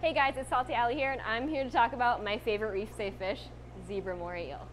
Hey guys, it's Salty Ali here, and I'm here to talk about my favorite reef safe fish, zebra moray eel.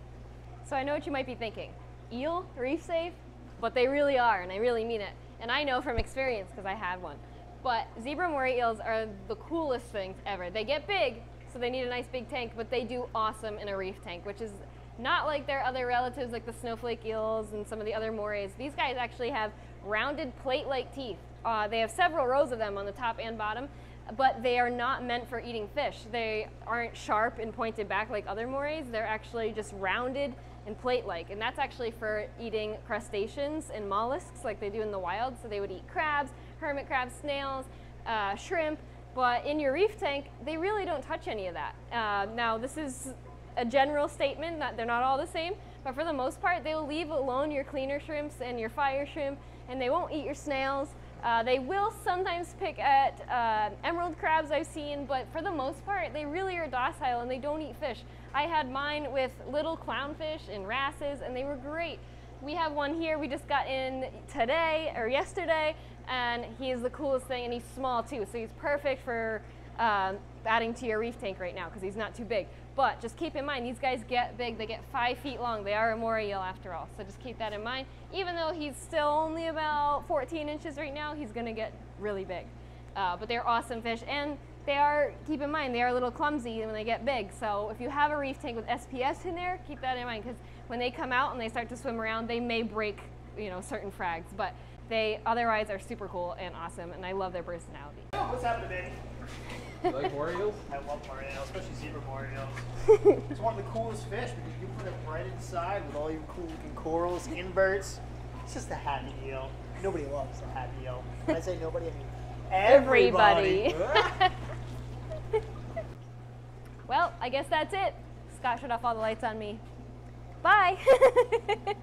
So I know what you might be thinking. Eel, reef safe? But they really are, and I really mean it. And I know from experience because I had one. But zebra moray eels are the coolest things ever. They get big, so they need a nice big tank, but they do awesome in a reef tank, which is not like their other relatives like the snowflake eels and some of the other morays. These guys actually have rounded plate-like teeth. Uh, they have several rows of them on the top and bottom, but they are not meant for eating fish. They aren't sharp and pointed back like other morays. They're actually just rounded and plate-like, and that's actually for eating crustaceans and mollusks like they do in the wild. So they would eat crabs, hermit crabs, snails, uh, shrimp, but in your reef tank, they really don't touch any of that. Uh, now, this is a general statement that they're not all the same, but for the most part, they'll leave alone your cleaner shrimps and your fire shrimp, and they won't eat your snails. Uh, they will sometimes pick at uh, emerald crabs I've seen, but for the most part, they really are docile and they don't eat fish. I had mine with little clownfish and wrasses, and they were great. We have one here we just got in today or yesterday, and he is the coolest thing, and he's small too, so he's perfect for um, adding to your reef tank right now because he's not too big. But just keep in mind, these guys get big. They get five feet long. They are a moray eel after all. So just keep that in mind. Even though he's still only about 14 inches right now, he's going to get really big. Uh, but they're awesome fish. And they are, keep in mind, they are a little clumsy when they get big. So if you have a reef tank with SPS in there, keep that in mind because when they come out and they start to swim around, they may break, you know, certain frags. But they otherwise are super cool and awesome, and I love their personality. What's happening? You like moray eels? I love moray eels, especially zebra moray eels. it's one of the coolest fish because you put it right inside with all your cool looking corals, inverts. It's just a happy eel. Nobody loves a happy eel. When I say nobody, I mean everybody. Everybody. well, I guess that's it. Scott shut off all the lights on me. Bye.